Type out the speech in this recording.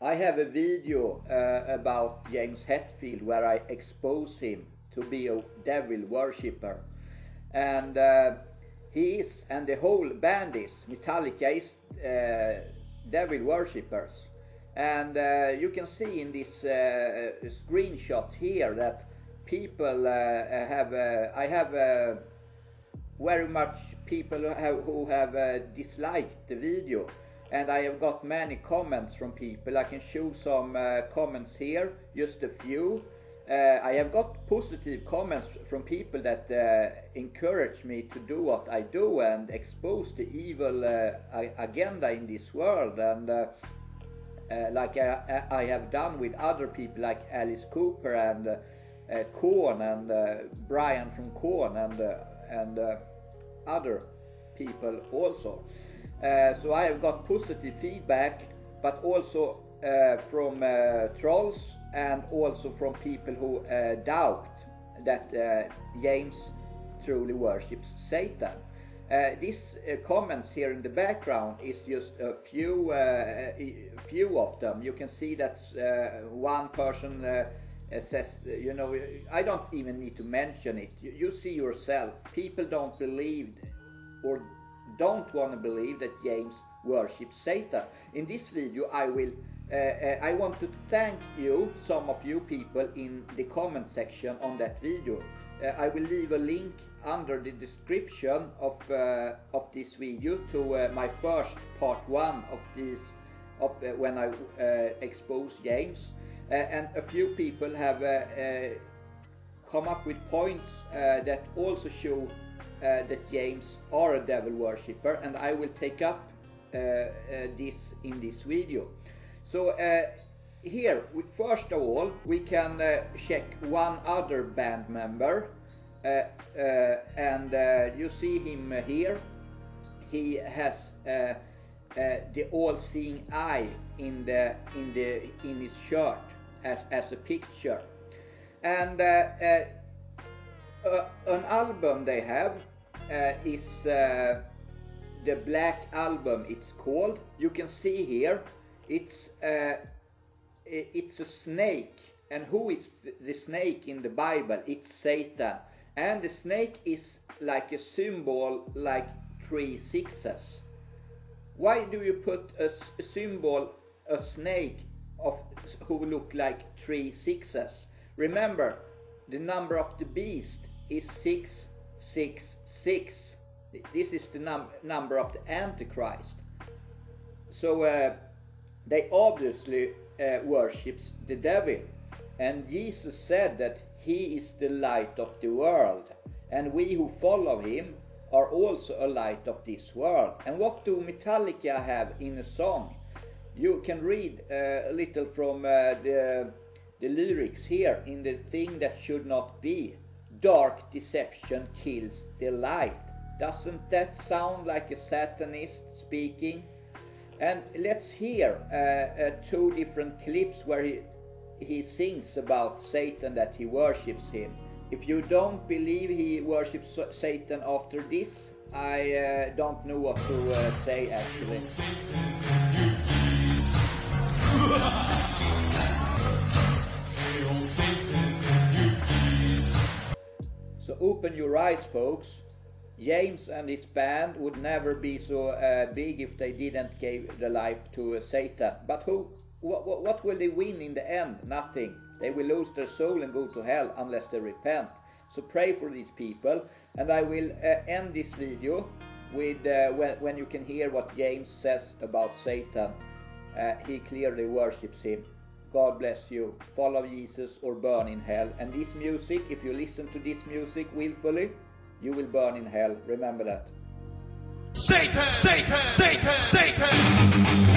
I have a video uh, about James Hetfield where I expose him to be a devil worshipper. And uh, he is, and the whole band is, Metallica is uh, devil worshippers. And uh, you can see in this uh, screenshot here that people uh, have, I have very much people who have, who have disliked the video and I have got many comments from people. I can show some uh, comments here, just a few. Uh, I have got positive comments from people that uh, encourage me to do what I do and expose the evil uh, agenda in this world and uh, uh, like I, I, have done with other people like Alice Cooper and uh, Korn and Brian from Korn and and other people also. Uh, so I have got positive feedback, but also uh, from uh, trolls and also from people who doubt that James truly worships Satan. Uh, these uh, comments here in the background is just a few, uh, few of them. You can see that one person says, you know, I don't even need to mention it. You, you see yourself. People don't believe or don't want to believe that James worships Satan. In this video I will uh, uh, I want to thank you, some of you people in the comment section on that video. Uh, I will leave a link under the description of, uh, of this video to uh, my first part one of this of when I expose James. and a few people have come up with points that also show uh, that James are a devil worshipper and I will take up uh, uh, this in this video. So here, first of all, we can check one other band member and you see him here. He has uh, the all-seeing eye in the in the in his shirt as, as a picture and uh, uh, uh, an album they have is the Black Album. It's called. You can see here. It's it's a snake, and who is the snake in the Bible? It's Satan, and the snake is like a symbol, like three sixes. Why do you put a, a symbol, a snake of who look like three sixes? Remember, the number of the beast is 666. This is the num number of the Antichrist. So uh, they obviously uh, worships the devil. And Jesus said that he is the light of the world. And we who follow him are also a light of this world. And what do Metallica have in a song? You can read uh, a little from uh, the, the lyrics here in the thing that should not be dark deception kills the light. Doesn't that sound like a Satanist speaking? And let's hear uh, uh, two different clips where he, he sings about Satan that he worships him. If you don't believe he worships Satan after this, I uh, don't know what to uh, say actually. So open your eyes, folks. James and his band would never be so uh, big if they didn't give the life to uh, Satan. But who? What, will they win in the end? Nothing. They will lose their soul and go to hell unless they repent. So pray for these people. And I will uh, end this video with uh, when, when you can hear what James says about Satan. Uh, he clearly worships him. God bless you. Follow Jesus or burn in hell. And this music, if you listen to this music willfully, you will burn in hell. Remember that. Satan! Satan! Satan! Satan!